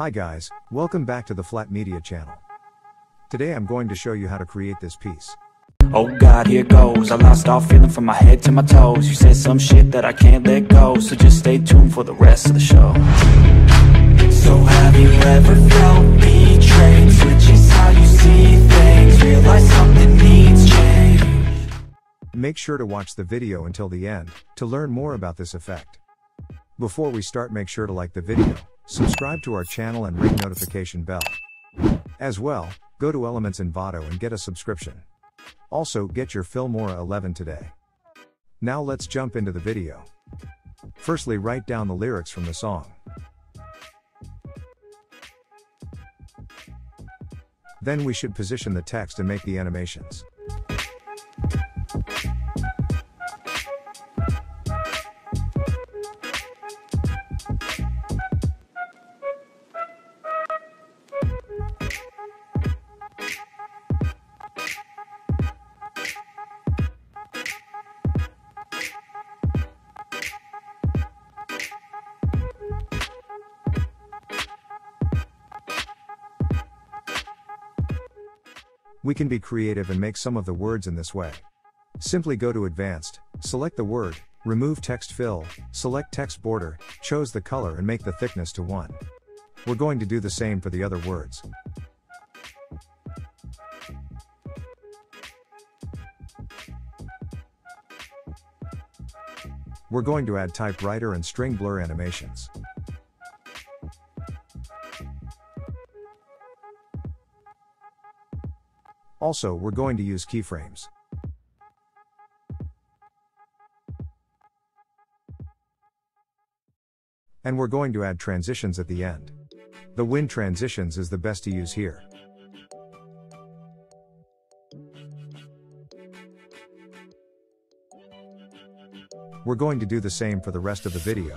Hi guys, welcome back to the Flat Media channel. Today I'm going to show you how to create this piece. Oh god, here goes I lost all feeling from my head to my toes You said some shit that I can't let go So just stay tuned for the rest of the show So have you ever felt betrayed? Switches how you see things Realize something needs change Make sure to watch the video until the end to learn more about this effect. Before we start make sure to like the video, subscribe to our channel and ring notification bell. As well, go to Elements Envato and get a subscription. Also, get your Filmora 11 today. Now let's jump into the video. Firstly, write down the lyrics from the song. Then we should position the text and make the animations. We can be creative and make some of the words in this way. Simply go to Advanced, select the word, remove text fill, select text border, choose the color and make the thickness to 1. We're going to do the same for the other words. We're going to add typewriter and string blur animations. Also, we're going to use keyframes. And we're going to add transitions at the end. The wind transitions is the best to use here. We're going to do the same for the rest of the video.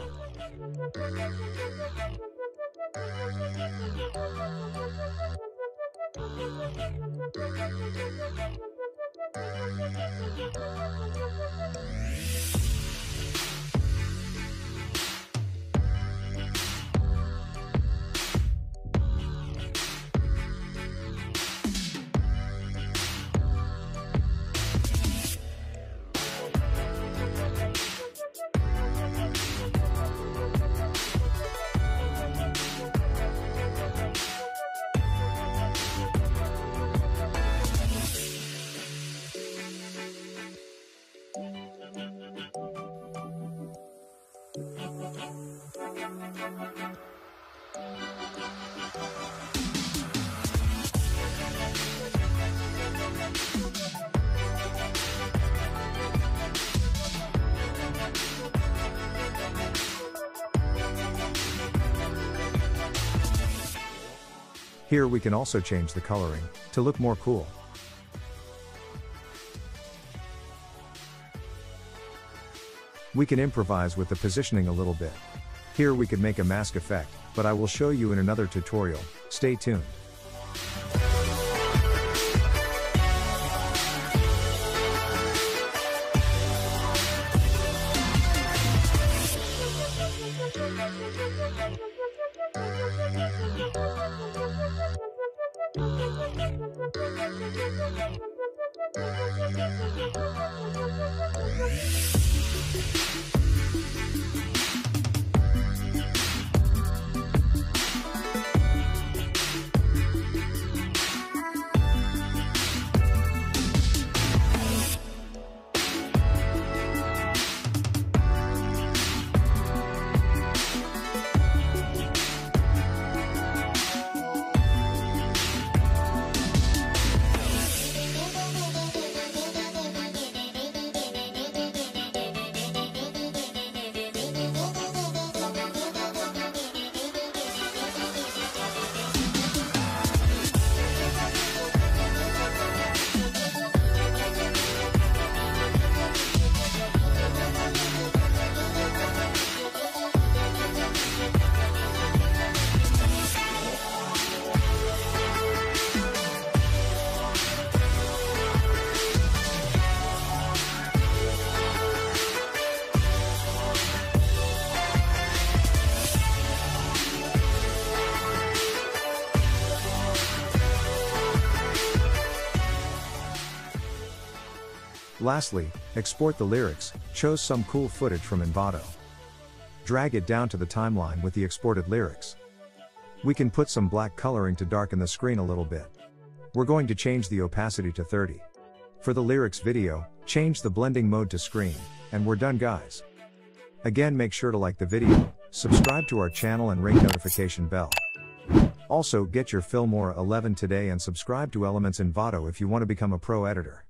Here we can also change the coloring, to look more cool. We can improvise with the positioning a little bit. Here we could make a mask effect, but I will show you in another tutorial, stay tuned. Thank you. Lastly, export the lyrics, chose some cool footage from Envato. Drag it down to the timeline with the exported lyrics. We can put some black coloring to darken the screen a little bit. We're going to change the opacity to 30. For the lyrics video, change the blending mode to screen, and we're done guys. Again make sure to like the video, subscribe to our channel and ring notification bell. Also get your Filmora 11 today and subscribe to Elements Envato if you want to become a pro editor.